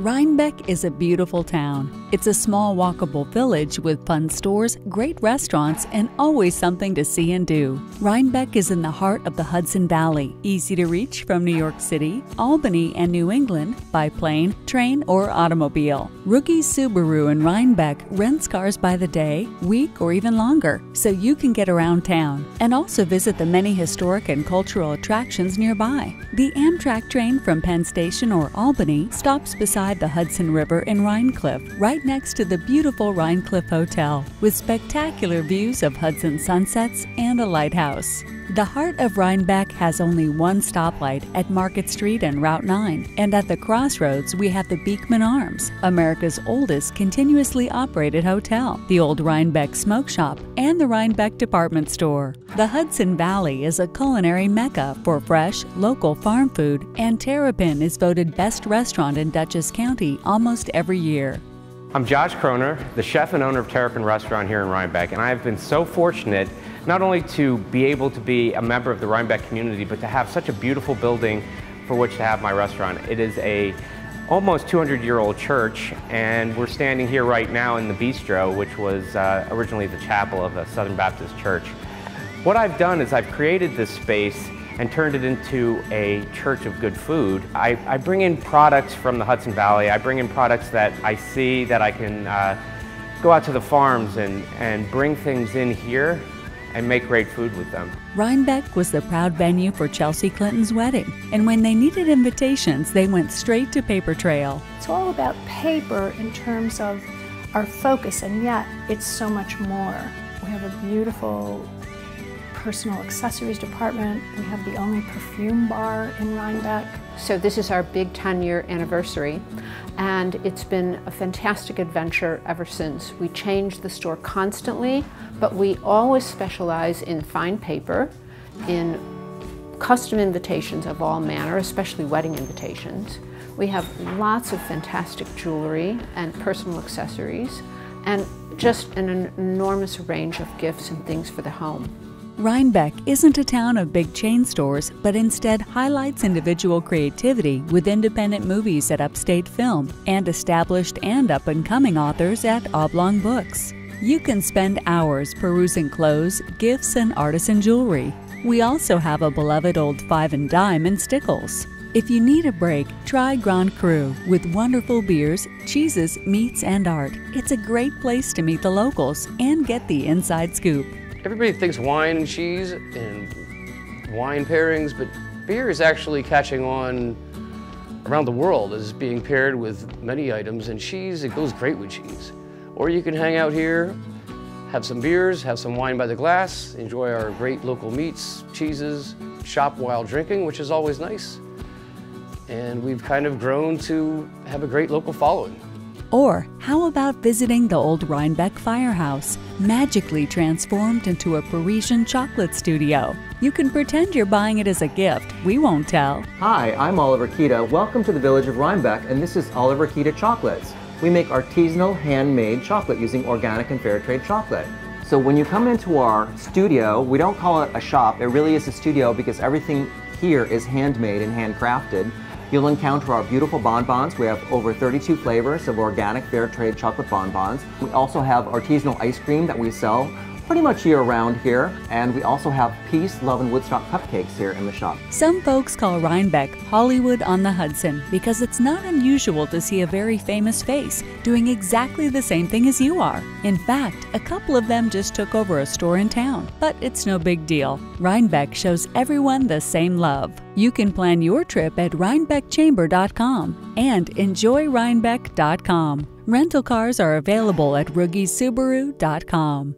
Rhinebeck is a beautiful town. It's a small walkable village with fun stores, great restaurants, and always something to see and do. Rhinebeck is in the heart of the Hudson Valley, easy to reach from New York City, Albany, and New England by plane, train, or automobile. Ruge's Subaru in Rhinebeck rents cars by the day, week, or even longer, so you can get around town and also visit the many historic and cultural attractions nearby. The Amtrak train from Penn Station or Albany stops beside beside the Hudson River in Rhinecliff, right next to the beautiful Rhinecliff Hotel, with spectacular views of Hudson sunsets and a lighthouse. The heart of Rhinebeck has only one stoplight at Market Street and Route 9, and at the crossroads we have the Beekman Arms, America's oldest continuously operated hotel, the old Rhinebeck Smoke Shop, and the Rhinebeck Department Store. The Hudson Valley is a culinary mecca for fresh, local farm food, and Terrapin is voted best restaurant in Dutchess County almost every year. I'm Josh Kroner, the chef and owner of Terrapin Restaurant here in Rhinebeck, and I have been so fortunate not only to be able to be a member of the Rhinebeck community, but to have such a beautiful building for which to have my restaurant. It is a almost 200 year old church and we're standing here right now in the bistro which was uh, originally the chapel of a Southern Baptist Church. What I've done is I've created this space and turned it into a church of good food. I, I bring in products from the Hudson Valley. I bring in products that I see that I can uh, go out to the farms and, and bring things in here and make great food with them. Rhinebeck was the proud venue for Chelsea Clinton's wedding, and when they needed invitations, they went straight to Paper Trail. It's all about paper in terms of our focus, and yet it's so much more. We have a beautiful personal accessories department. We have the only perfume bar in Rhinebeck. So this is our big 10 year anniversary and it's been a fantastic adventure ever since. We change the store constantly, but we always specialize in fine paper, in custom invitations of all manner, especially wedding invitations. We have lots of fantastic jewelry and personal accessories and just an enormous range of gifts and things for the home. Rhinebeck isn't a town of big chain stores, but instead highlights individual creativity with independent movies at Upstate Film and established and up and coming authors at Oblong Books. You can spend hours perusing clothes, gifts, and artisan jewelry. We also have a beloved old five and dime in Stickles. If you need a break, try Grand Cru with wonderful beers, cheeses, meats, and art. It's a great place to meet the locals and get the inside scoop. Everybody thinks wine and cheese and wine pairings, but beer is actually catching on around the world as being paired with many items, and cheese, it goes great with cheese. Or you can hang out here, have some beers, have some wine by the glass, enjoy our great local meats, cheeses, shop while drinking, which is always nice. And we've kind of grown to have a great local following. Or how about visiting the old Rhinebeck Firehouse, magically transformed into a Parisian chocolate studio? You can pretend you're buying it as a gift. We won't tell. Hi, I'm Oliver Kita. Welcome to the village of Rhinebeck, and this is Oliver Kita Chocolates. We make artisanal, handmade chocolate using organic and fair trade chocolate. So when you come into our studio, we don't call it a shop, it really is a studio because everything here is handmade and handcrafted. You'll encounter our beautiful bonbons. We have over 32 flavors of organic fair trade chocolate bonbons. We also have artisanal ice cream that we sell pretty much year round here. And we also have Peace, Love, and Woodstock cupcakes here in the shop. Some folks call Rhinebeck Hollywood on the Hudson because it's not unusual to see a very famous face doing exactly the same thing as you are. In fact, a couple of them just took over a store in town, but it's no big deal. Rhinebeck shows everyone the same love. You can plan your trip at rhinebeckchamber.com and enjoyrhinebeck.com. Rental cars are available at rugessubaru.com.